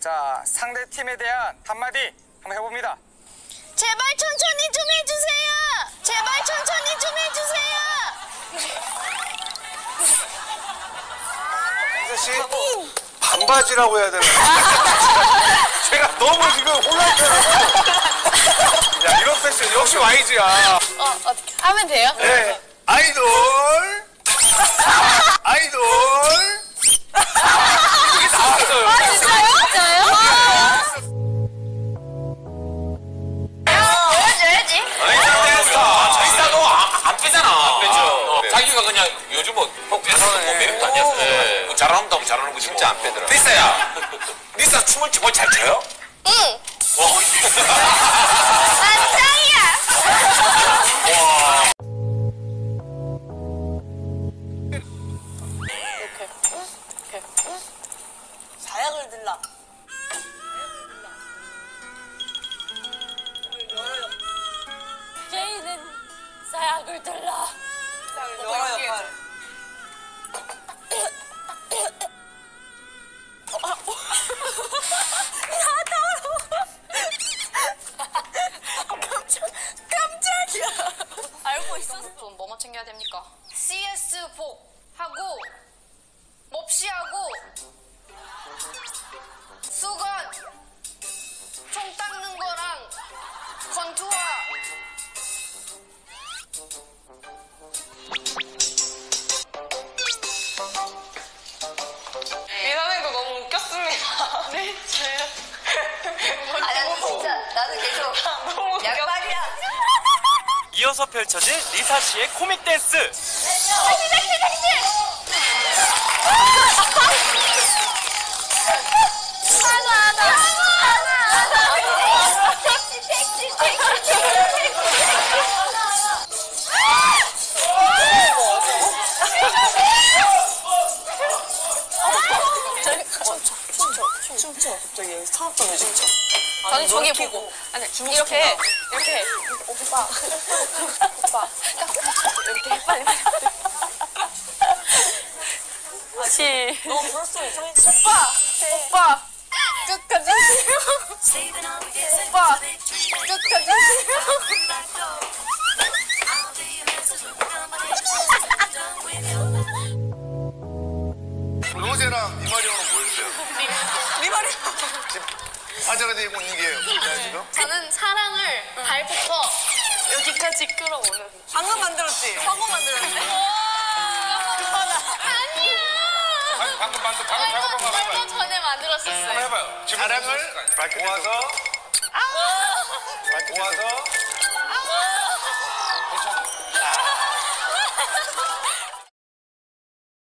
자, 상대 팀에 대한 한마디 한번 해봅니다. 제발 천천히 좀 해주세요. 제발 천천히 좀 해주세요. 씨 반바지라고 해야 되나? 제가 너무 지금 혼란스러워. 야 이런 패션 역시 YG야. 어 어떻게 하면 돼요? 네. 아이돌. 아이돌. 자기가 그냥 요즘 뭐, 뭐 빼서는 뭐 매력도 아니었어. 뭐 잘한다면 잘하는 거지. 진짜 안 빼더라. 리사야. 리사 춤을 정말 잘 춰요? 응. 어. 안짱이야. 사약을 들라. 제이는 사약을 들라. 여러 역할. 깜짝이야. 알고 있었어. 돈 뭐뭐 챙겨야 됩니까? CS4 하고 몹시하고 수건 총 닦는 거랑 건투와 저요. 아니 진짜 나는 계속 웃겨. 양말이야. 이어서 펼쳐질 리사 씨의 코믹 댄스. 택시 택시 택시. 춤춰. 갑자기. 사업장에 춤춰. 아니 저기 보고. 아니 이렇게 이렇게. 오빠. 오빠. 이렇게 빨리 빨리 시. 너무 불렀어, 이상해. 오빠. 오빠. 끝까지 오빠. 끝까지 로제랑 이마리 형은 보여주세요. 네 말이 화제가 되고 있는 게 뭐야 지금? 저는 사랑을 발부터. 여기까지 끌어오는. 방금 만들었지? 사고 만들었는데 아니야. 방금 방금 방금 방금 방금 얼마 방금 전에 만들었었어요. 해봐요. 지금 사랑을 모아서 모아서